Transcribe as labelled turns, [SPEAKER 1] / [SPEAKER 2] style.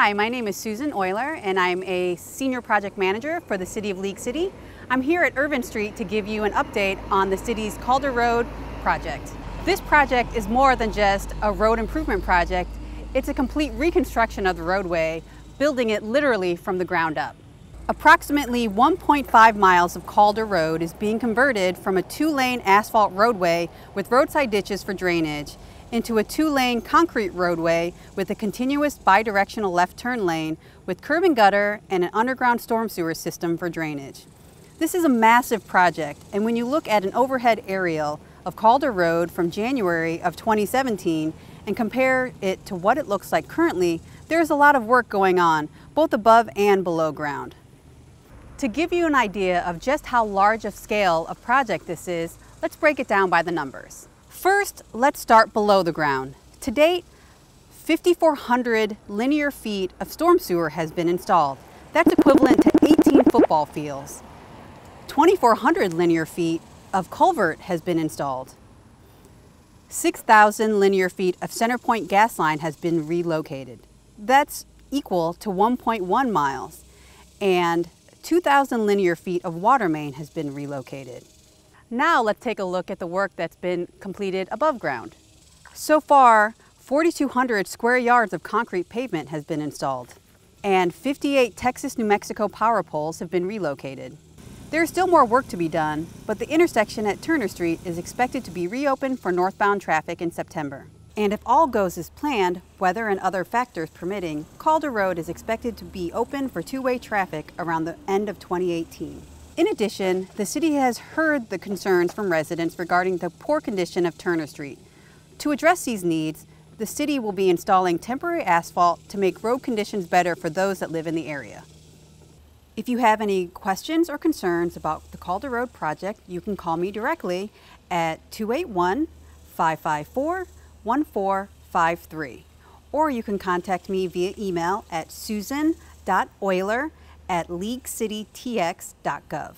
[SPEAKER 1] Hi, my name is Susan Euler and I'm a Senior Project Manager for the City of League City. I'm here at Irvin Street to give you an update on the city's Calder Road project. This project is more than just a road improvement project. It's a complete reconstruction of the roadway, building it literally from the ground up. Approximately 1.5 miles of Calder Road is being converted from a two-lane asphalt roadway with roadside ditches for drainage into a two-lane concrete roadway with a continuous bidirectional left turn lane with curb and gutter and an underground storm sewer system for drainage. This is a massive project, and when you look at an overhead aerial of Calder Road from January of 2017 and compare it to what it looks like currently, there's a lot of work going on, both above and below ground. To give you an idea of just how large of scale a project this is, let's break it down by the numbers. First, let's start below the ground. To date, 5,400 linear feet of storm sewer has been installed. That's equivalent to 18 football fields. 2,400 linear feet of culvert has been installed. 6,000 linear feet of CenterPoint gas line has been relocated. That's equal to 1.1 miles. And 2,000 linear feet of water main has been relocated. Now let's take a look at the work that's been completed above ground. So far, 4,200 square yards of concrete pavement has been installed, and 58 Texas-New Mexico power poles have been relocated. There is still more work to be done, but the intersection at Turner Street is expected to be reopened for northbound traffic in September. And if all goes as planned, weather and other factors permitting, Calder Road is expected to be open for two-way traffic around the end of 2018. In addition, the city has heard the concerns from residents regarding the poor condition of Turner Street. To address these needs, the city will be installing temporary asphalt to make road conditions better for those that live in the area. If you have any questions or concerns about the Calder Road project, you can call me directly at 281 554 1453. Or you can contact me via email at susan.euler at leaguecitytx.gov.